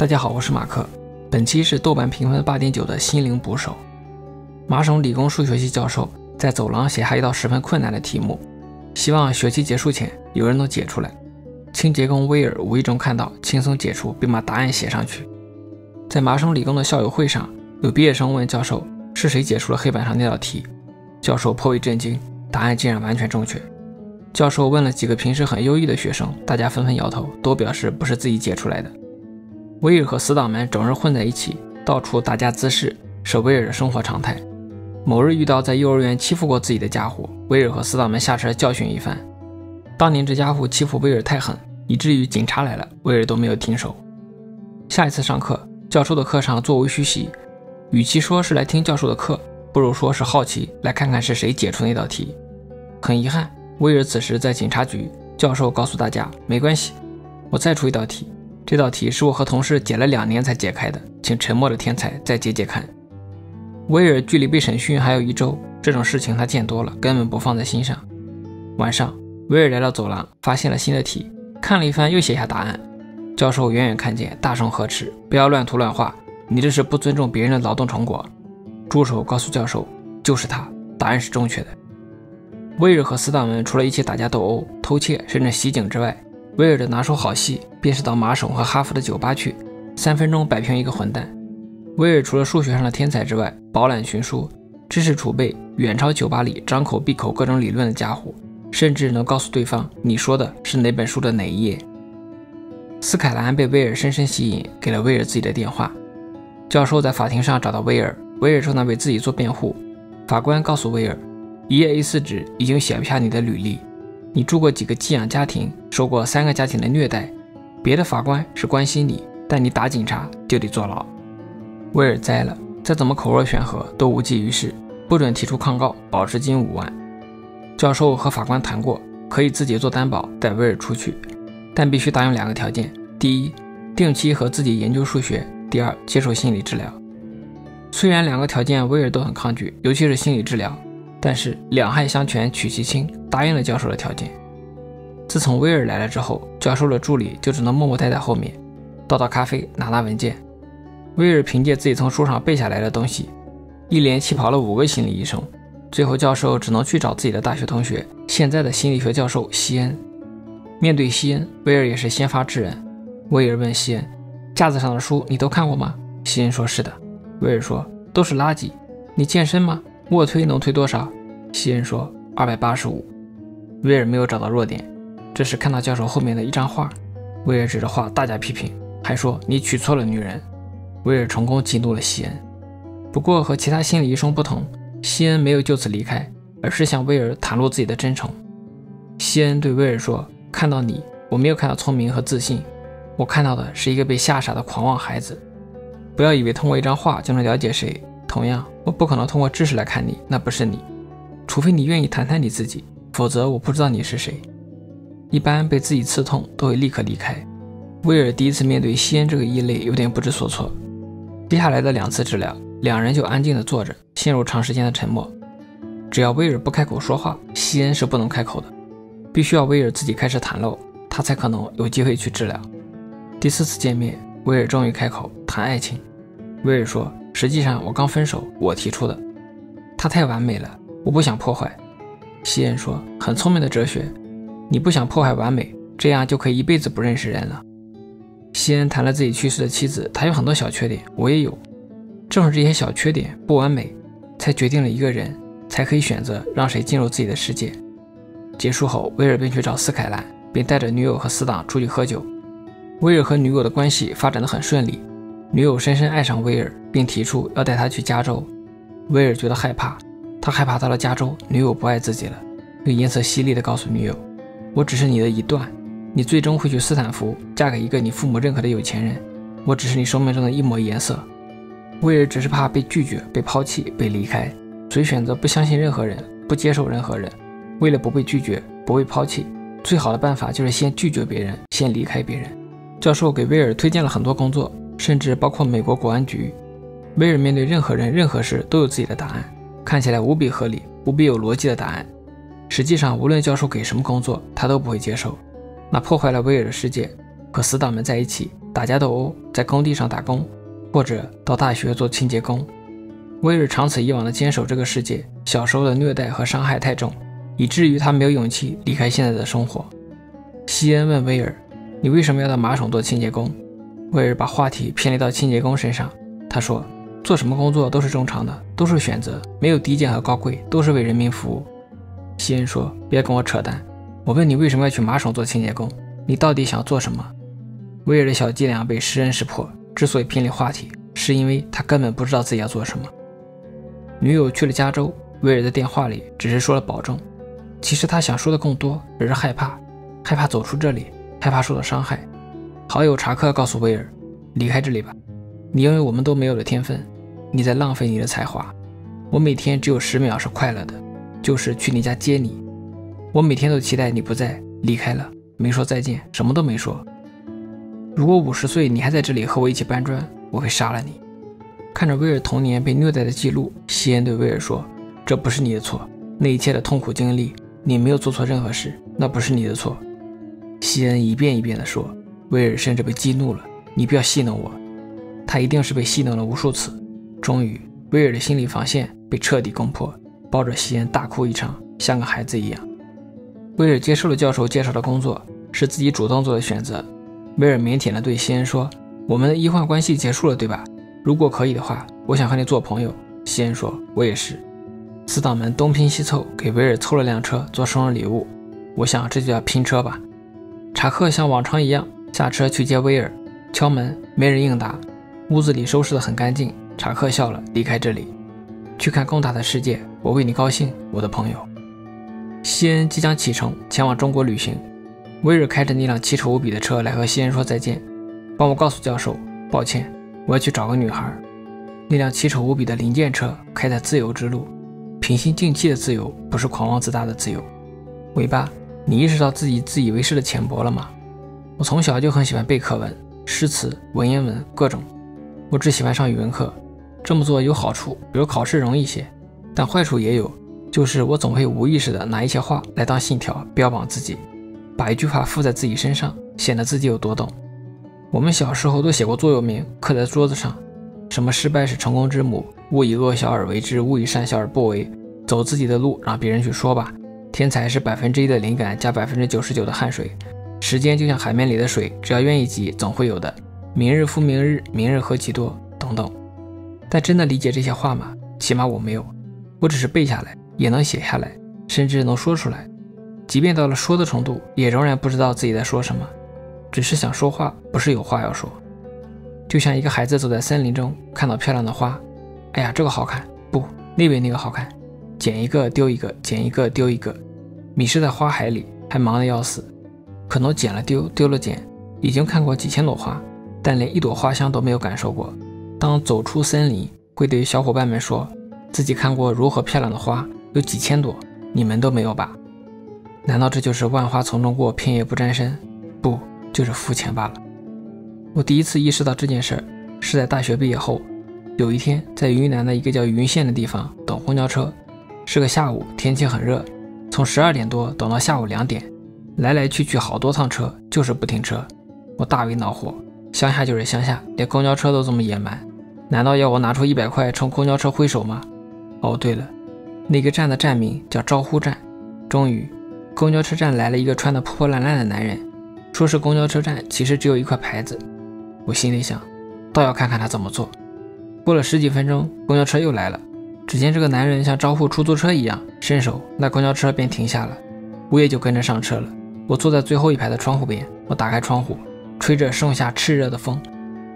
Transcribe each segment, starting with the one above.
大家好，我是马克。本期是豆瓣评分八点九的心灵捕手。麻省理工数学系教授在走廊写下一道十分困难的题目，希望学期结束前有人能解出来。清洁工威尔无意中看到，轻松解除，并把答案写上去。在麻省理工的校友会上，有毕业生问教授是谁解出了黑板上那道题，教授颇为震惊，答案竟然完全正确。教授问了几个平时很优异的学生，大家纷纷摇头，都表示不是自己解出来的。威尔和死党们整日混在一起，到处打架滋事，是威尔的生活常态。某日遇到在幼儿园欺负过自己的家伙，威尔和死党们下车教训一番。当年这家伙欺负威尔太狠，以至于警察来了，威尔都没有停手。下一次上课，教授的课上座无虚席，与其说是来听教授的课，不如说是好奇来看看是谁解出那道题。很遗憾。威尔此时在警察局，教授告诉大家：“没关系，我再出一道题。这道题是我和同事解了两年才解开的，请沉默的天才再解解看。”威尔距离被审讯还有一周，这种事情他见多了，根本不放在心上。晚上，威尔来到走廊，发现了新的题，看了一番，又写下答案。教授远远看见，大声呵斥：“不要乱涂乱画，你这是不尊重别人的劳动成果。”助手告诉教授：“就是他，答案是正确的。”威尔和斯大文除了一起打架斗殴、偷窃，甚至袭警之外，威尔的拿手好戏便是到麻省和哈佛的酒吧去，三分钟摆平一个混蛋。威尔除了数学上的天才之外，饱览群书，知识储备远超酒吧里张口闭口各种理论的家伙，甚至能告诉对方你说的是哪本书的哪一页。斯凯兰被威尔深深吸引，给了威尔自己的电话。教授在法庭上找到威尔，威尔正在为自己做辩护。法官告诉威尔。一页 A4 纸已经写不下你的履历，你住过几个寄养家庭，受过三个家庭的虐待。别的法官是关心你，但你打警察就得坐牢。威尔栽了，再怎么口若悬河都无济于事，不准提出抗告，保释金五万。教授和法官谈过，可以自己做担保带威尔出去，但必须答应两个条件：第一，定期和自己研究数学；第二，接受心理治疗。虽然两个条件威尔都很抗拒，尤其是心理治疗。但是两害相权取其轻，答应了教授的条件。自从威尔来了之后，教授的助理就只能默默待在后面，倒倒咖啡，拿拿文件。威尔凭借自己从书上背下来的东西，一连气跑了五个心理医生，最后教授只能去找自己的大学同学，现在的心理学教授西恩。面对西恩，威尔也是先发制人。威尔问西恩：“架子上的书你都看过吗？”西恩说：“是的。”威尔说：“都是垃圾。你健身吗？”卧推能推多少？西恩说二百八十五。威尔没有找到弱点，这时看到教授后面的一张画，威尔指着画大加批评，还说你娶错了女人。威尔成功激怒了西恩。不过和其他心理医生不同，西恩没有就此离开，而是向威尔袒露自己的真诚。西恩对威尔说：“看到你，我没有看到聪明和自信，我看到的是一个被吓傻的狂妄孩子。不要以为通过一张画就能了解谁。”同样，我不可能通过知识来看你，那不是你，除非你愿意谈谈你自己，否则我不知道你是谁。一般被自己刺痛都会立刻离开。威尔第一次面对西恩这个异类，有点不知所措。接下来的两次治疗，两人就安静地坐着，陷入长时间的沉默。只要威尔不开口说话，西恩是不能开口的，必须要威尔自己开始袒露，他才可能有机会去治疗。第四次见面，威尔终于开口谈爱情。威尔说。实际上，我刚分手，我提出的。他太完美了，我不想破坏。西恩说：“很聪明的哲学，你不想破坏完美，这样就可以一辈子不认识人了。”西恩谈了自己去世的妻子，她有很多小缺点，我也有。正是这些小缺点、不完美，才决定了一个人才可以选择让谁进入自己的世界。结束后，威尔便去找斯凯兰，并带着女友和死党出去喝酒。威尔和女友的关系发展的很顺利。女友深深爱上威尔，并提出要带他去加州。威尔觉得害怕，他害怕到了加州，女友不爱自己了，并颜色犀利地告诉女友：“我只是你的一段，你最终会去斯坦福，嫁给一个你父母认可的有钱人。我只是你生命中的一抹颜色。”威尔只是怕被拒绝、被抛弃、被离开，所以选择不相信任何人，不接受任何人。为了不被拒绝、不被抛弃，最好的办法就是先拒绝别人，先离开别人。教授给威尔推荐了很多工作。甚至包括美国国安局，威尔面对任何人、任何事都有自己的答案，看起来无比合理、无比有逻辑的答案。实际上，无论教授给什么工作，他都不会接受。那破坏了威尔的世界，和死党们在一起，打架斗殴，在工地上打工，或者到大学做清洁工。威尔长此以往的坚守这个世界，小时候的虐待和伤害太重，以至于他没有勇气离开现在的生活。西恩问威尔：“你为什么要到马桶做清洁工？”威尔把话题偏离到清洁工身上。他说：“做什么工作都是正常的，都是选择，没有低贱和高贵，都是为人民服务。”西恩说：“别跟我扯淡，我问你为什么要去马省做清洁工？你到底想做什么？”威尔的小伎俩被识人识破。之所以偏离话题，是因为他根本不知道自己要做什么。女友去了加州，威尔在电话里只是说了保证，其实他想说的更多，只是害怕，害怕走出这里，害怕受到伤害。好友查克告诉威尔：“离开这里吧，你拥有我们都没有的天分，你在浪费你的才华。我每天只有十秒是快乐的。”就是去你家接你，我每天都期待你不在，离开了，没说再见，什么都没说。如果五十岁你还在这里和我一起搬砖，我会杀了你。看着威尔童年被虐待的记录，西恩对威尔说：“这不是你的错，那一切的痛苦经历，你没有做错任何事，那不是你的错。”西恩一遍一遍地说，威尔甚至被激怒了：“你不要戏弄我。”他一定是被戏弄了无数次。终于，威尔的心理防线被彻底攻破。抱着西恩大哭一场，像个孩子一样。威尔接受了教授介绍的工作，是自己主动做的选择。威尔腼腆地对西恩说：“我们的医患关系结束了，对吧？如果可以的话，我想和你做朋友。”西恩说：“我也是。”死党们东拼西凑，给威尔凑了辆车做生日礼物。我想这就叫拼车吧。查克像往常一样下车去接威尔，敲门，没人应答。屋子里收拾得很干净。查克笑了，离开这里。去看更大的世界，我为你高兴，我的朋友。西恩即将启程前往中国旅行，威尔开着那辆奇丑无比的车来和西恩说再见。帮我告诉教授，抱歉，我要去找个女孩。那辆奇丑无比的零件车开在自由之路，平心静气的自由，不是狂妄自大的自由。尾巴，你意识到自己自以为是的浅薄了吗？我从小就很喜欢背课文、诗词、文言文，各种。我只喜欢上语文课。这么做有好处，比如考试容易些，但坏处也有，就是我总会无意识的拿一些话来当信条，标榜自己，把一句话附在自己身上，显得自己有多懂。我们小时候都写过座右铭，刻在桌子上，什么失败是成功之母，勿以恶小而为之，勿以善小而不为，走自己的路，让别人去说吧。天才是百分之一的灵感加百分之九十九的汗水，时间就像海面里的水，只要愿意挤，总会有的。明日复明日，明日何其多，等等。但真的理解这些话吗？起码我没有，我只是背下来，也能写下来，甚至能说出来。即便到了说的程度，也仍然不知道自己在说什么，只是想说话，不是有话要说。就像一个孩子走在森林中，看到漂亮的花，哎呀，这个好看，不，那边那个好看，捡一个丢一个，捡一个丢一个，迷失在花海里，还忙得要死。可能捡了丢，丢了捡，已经看过几千朵花，但连一朵花香都没有感受过。当走出森林，会对小伙伴们说自己看过如何漂亮的花，有几千朵，你们都没有吧？难道这就是万花丛中过，片叶不沾身？不，就是肤浅罢了。我第一次意识到这件事儿，是在大学毕业后。有一天，在云南的一个叫云县的地方等公交车，是个下午，天气很热，从十二点多等到下午两点，来来去去好多趟车，就是不停车，我大为恼火。乡下就是乡下，连公交车都这么野蛮。难道要我拿出一百块冲公交车挥手吗？哦，对了，那个站的站名叫招呼站。终于，公交车站来了一个穿得破破烂烂的男人，说是公交车站，其实只有一块牌子。我心里想，倒要看看他怎么做。过了十几分钟，公交车又来了，只见这个男人像招呼出租车一样伸手，那公交车便停下了，我也就跟着上车了。我坐在最后一排的窗户边，我打开窗户，吹着盛夏炽热的风，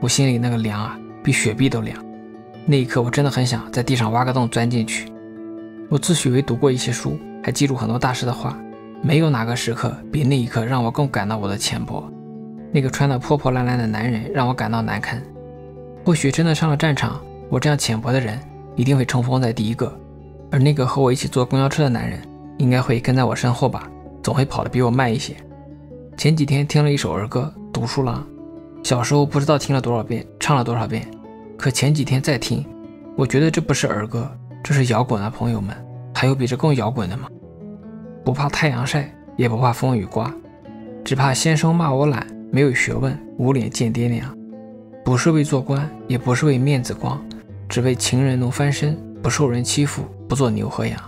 我心里那个凉啊！比雪碧都凉，那一刻我真的很想在地上挖个洞钻进去。我自诩为读过一些书，还记住很多大师的话，没有哪个时刻比那一刻让我更感到我的浅薄。那个穿得破破烂烂的男人让我感到难堪。或许真的上了战场，我这样浅薄的人一定会冲锋在第一个，而那个和我一起坐公交车的男人应该会跟在我身后吧，总会跑得比我慢一些。前几天听了一首儿歌《读书郎》。小时候不知道听了多少遍，唱了多少遍，可前几天再听，我觉得这不是儿歌，这是摇滚啊，朋友们！还有比这更摇滚的吗？不怕太阳晒，也不怕风雨刮，只怕先生骂我懒，没有学问，无脸见爹娘。不是为做官，也不是为面子光，只为情人能翻身，不受人欺负，不做牛和羊。